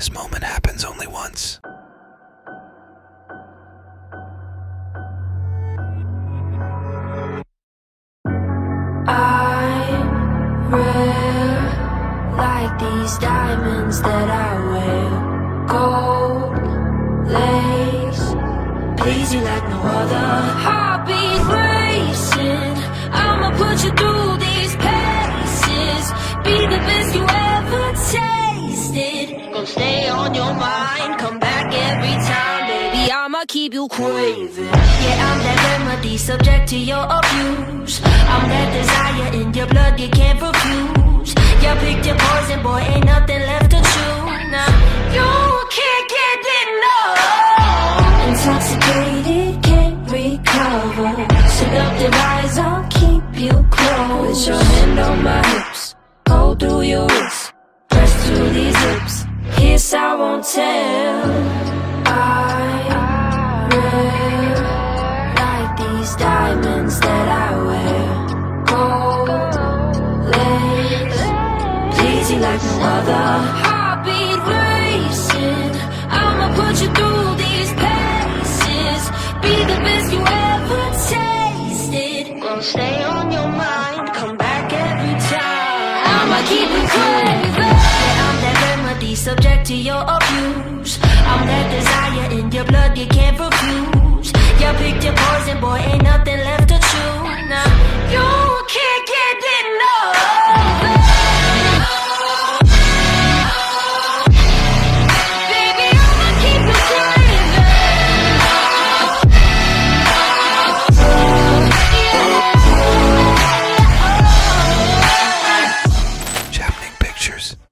This moment happens only once. I'm rare, like these diamonds that I wear. Gold lace, please you like no other. Heartbeat racing, I'ma put you through these paces. Be the best you ever tasted. Gonna stay on your mind, come back every time, baby. I'ma keep you craving. Yeah, I'm that remedy, subject to your abuse. I'm that desire in your blood, you can't refuse. You picked your poison, boy, ain't nothing left to chew. Now you can't get enough. Intoxicated, can't recover. Seductive eyes, I'll keep you close. Put your hand on my Kiss, I won't tell. I wear like these diamonds that I wear. Gold lace, please you like no other. Heartbeat racing, I'ma put you through these paces. Be the best you ever tasted. Gonna stay on your mind, come back every time. I'ma keep it craving. Subject to your abuse. I'm that desire in your